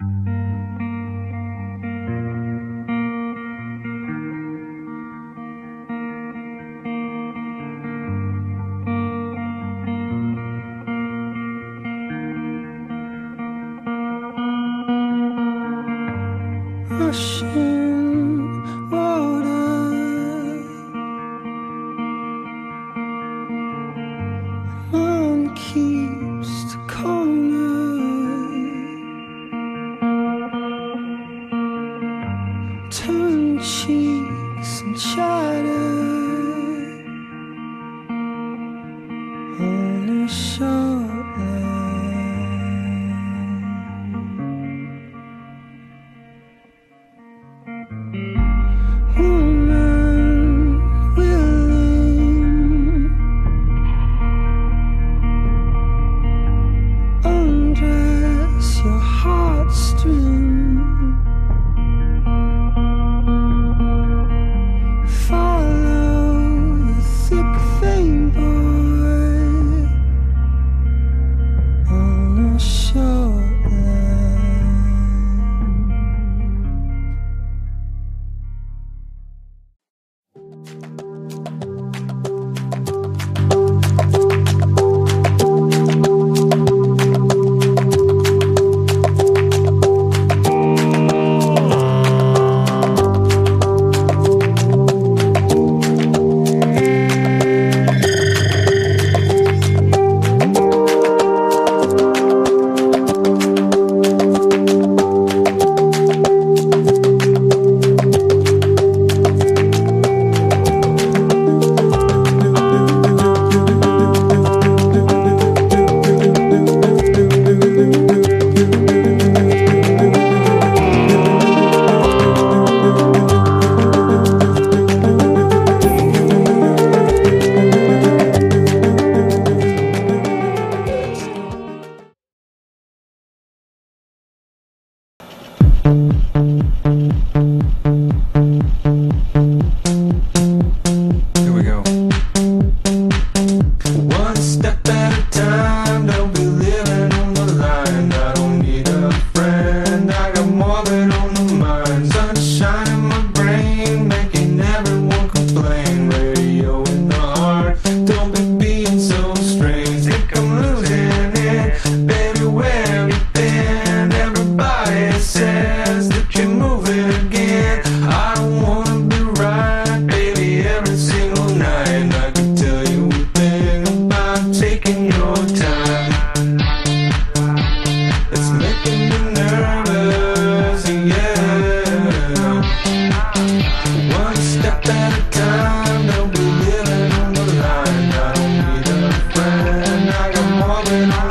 Rushing Sunshine